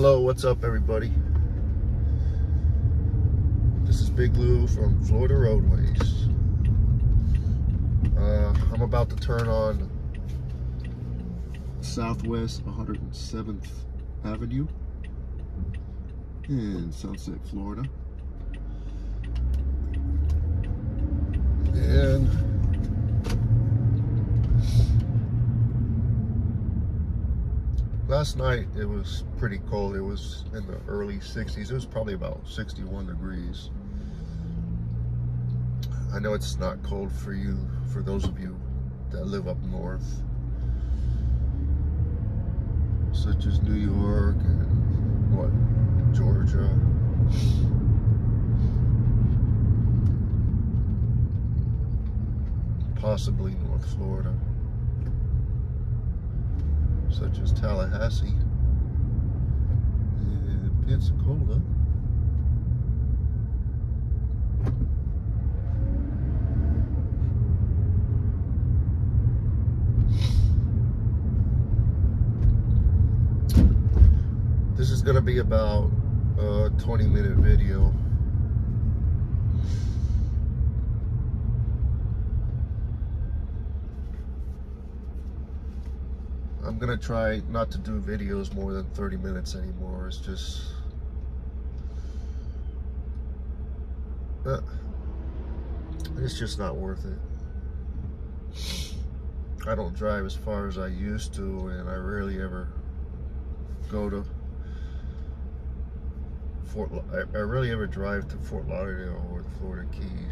Hello, what's up everybody? This is Big Lou from Florida Roadways. Uh, I'm about to turn on Southwest 107th Avenue in Sunset, Florida. And last night it was pretty cold. It was in the early 60s. It was probably about 61 degrees. I know it's not cold for you, for those of you that live up north, such as New York and what, Georgia. Possibly North Florida such as Tallahassee and Pensacola. This is going to be about a 20 minute video. I'm gonna try not to do videos more than 30 minutes anymore. It's just uh, it's just not worth it. I don't drive as far as I used to and I rarely ever go to Fort I, I rarely ever drive to Fort Lauderdale or the Florida Keys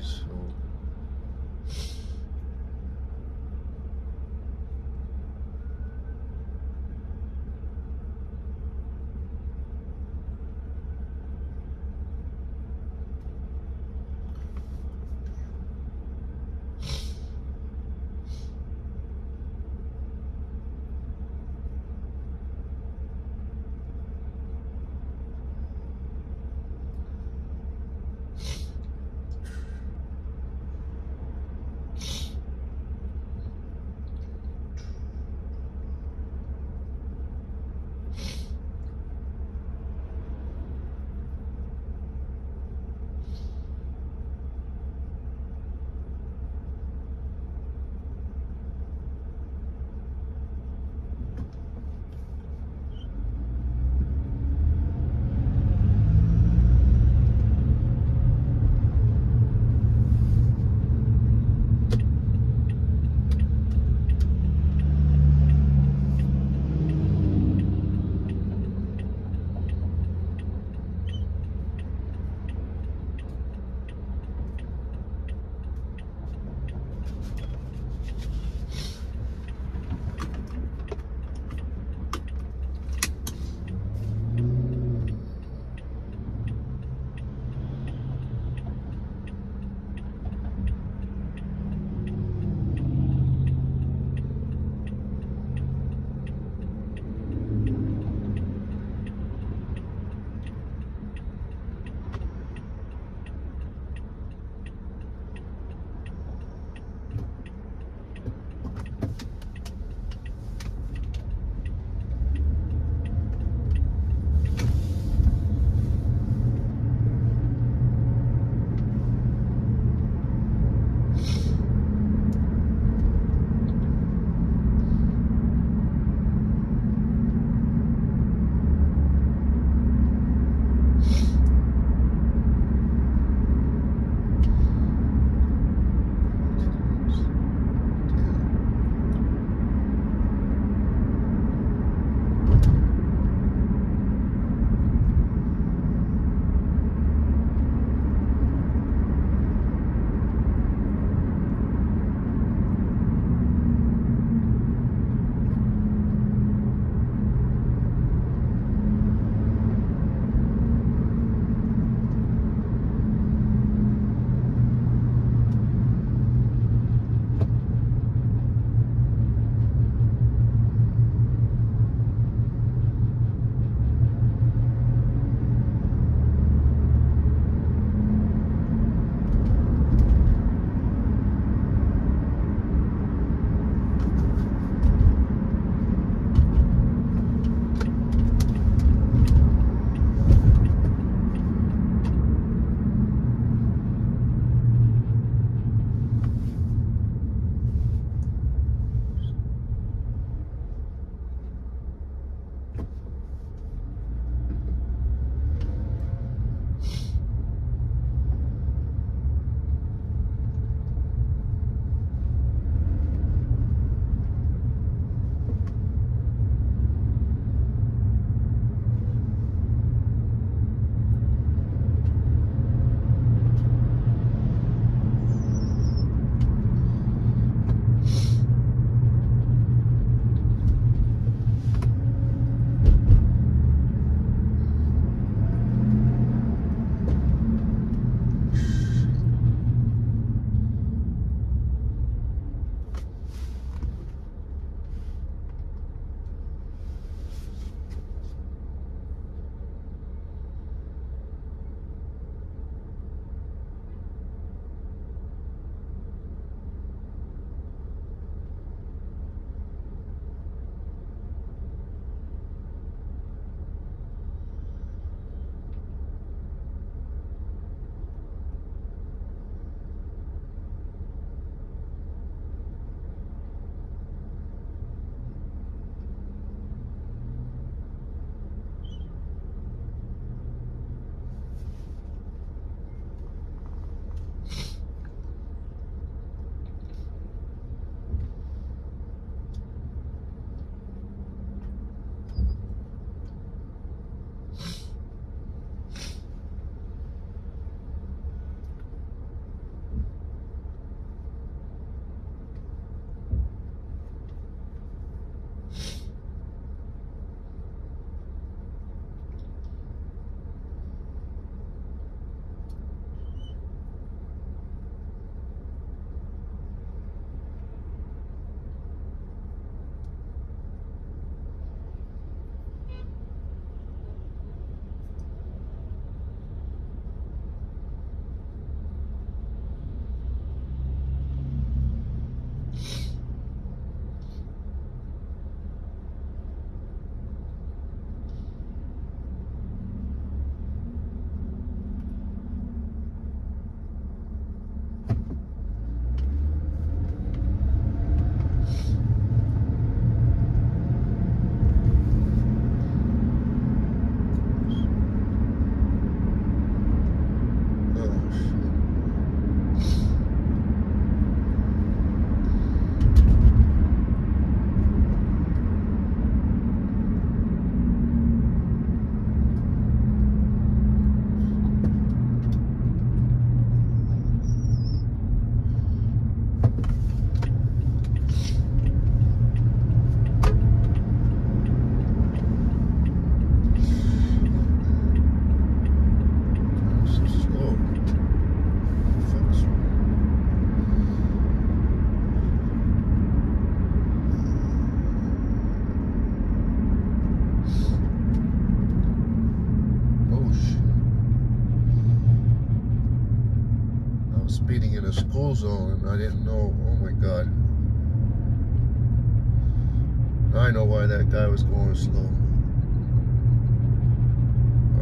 slow.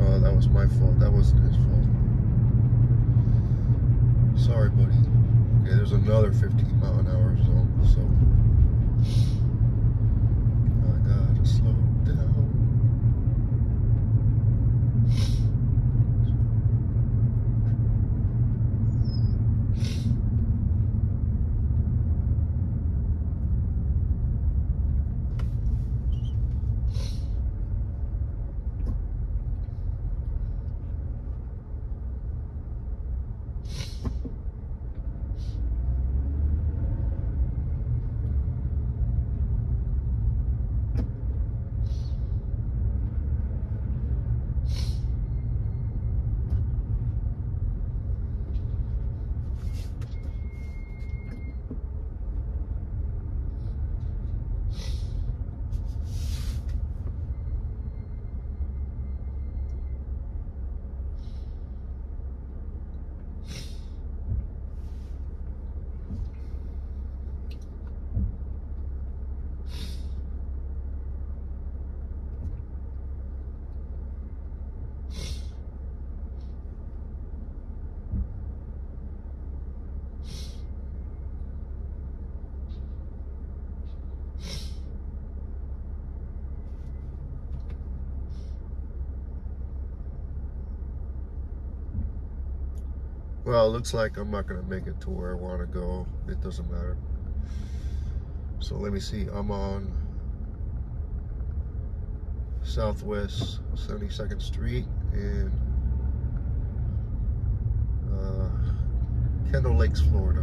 Oh, that was my fault. That wasn't his fault. Sorry, buddy. Okay, there's another 15 mile an hour zone, so I gotta slow Well, it looks like I'm not going to make it to where I want to go. It doesn't matter. So let me see. I'm on Southwest 72nd Street in uh, Kendale Lakes, Florida.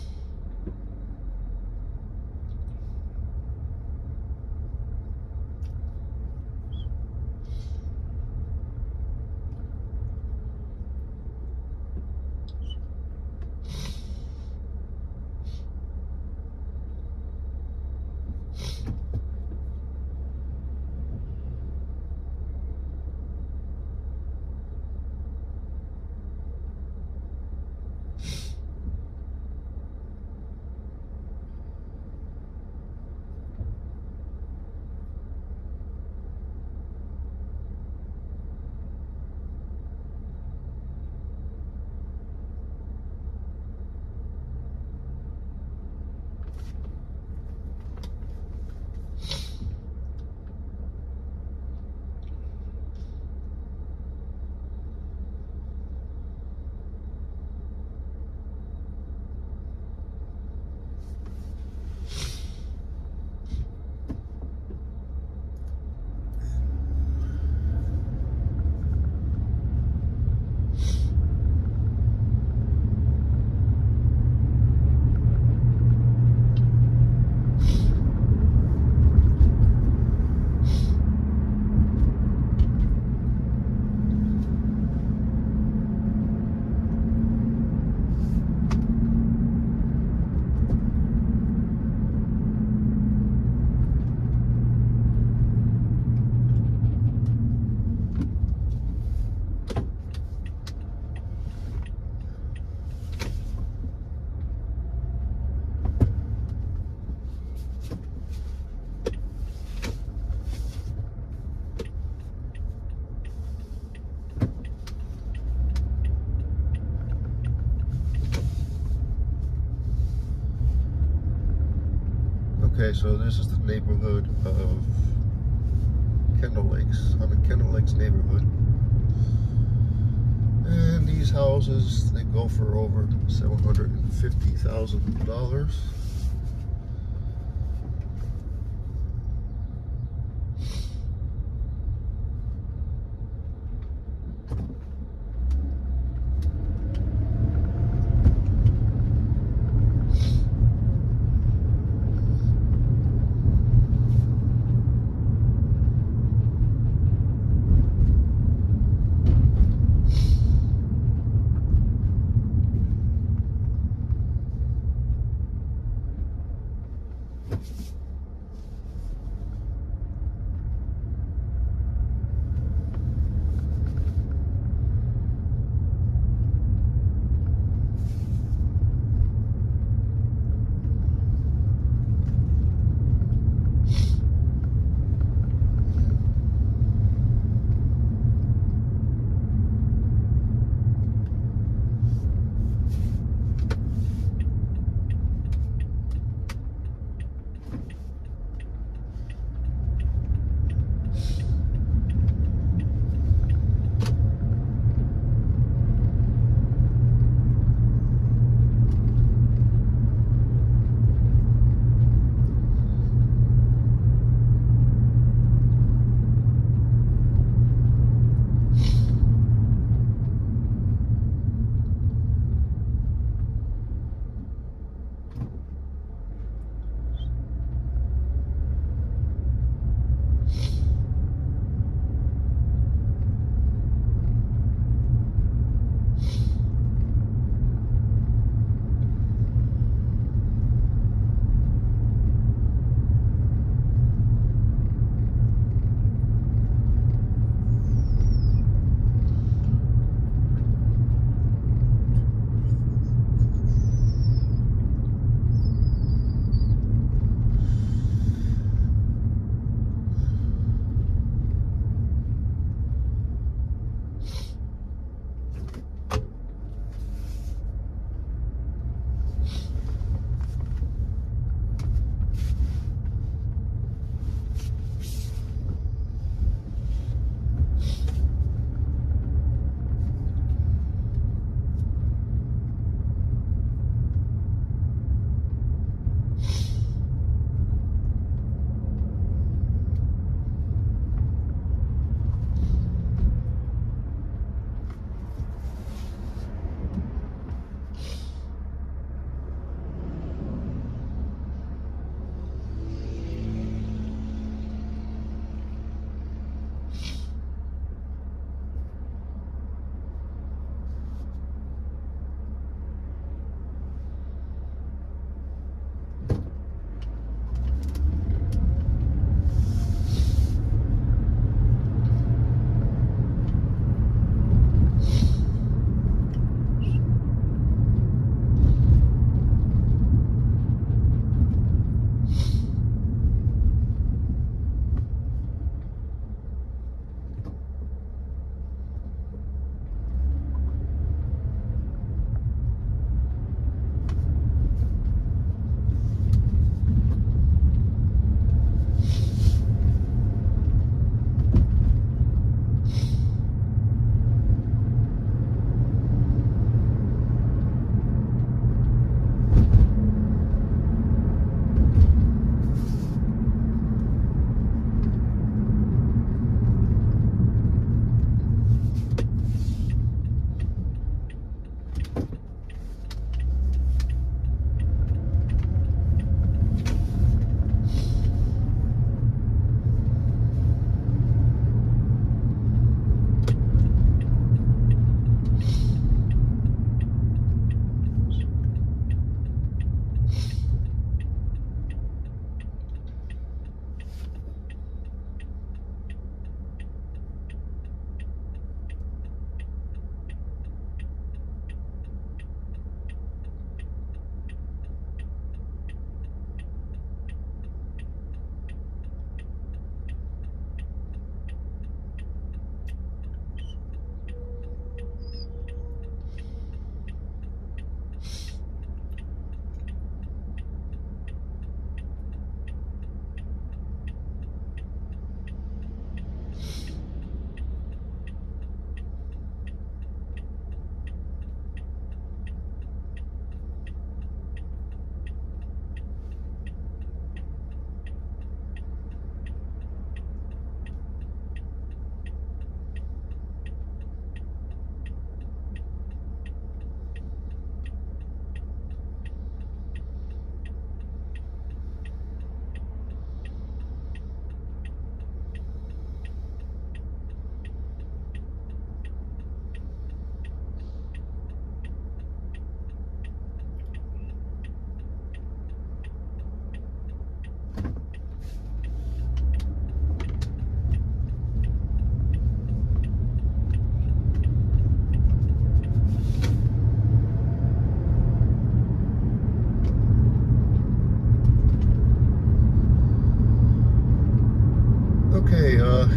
Okay, so this is the neighborhood of Kendale Lakes. I'm in Kendale Lakes neighborhood. And these houses, they go for over $750,000.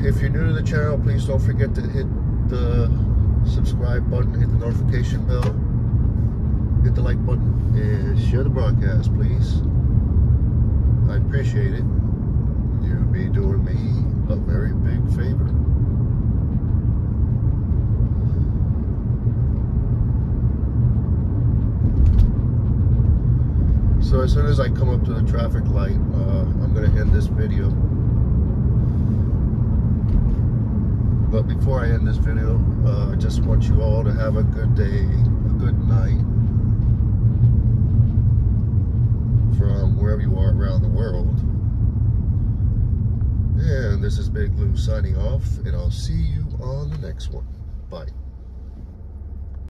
If you're new to the channel, please don't forget to hit the subscribe button, hit the notification bell, hit the like button, and share the broadcast, please. I appreciate it. You'd be doing me a very big favor. So as soon as I come up to the traffic light, uh, I'm going to end this video. But before I end this video, uh, I just want you all to have a good day, a good night from wherever you are around the world. And this is Big Lou signing off, and I'll see you on the next one. Bye.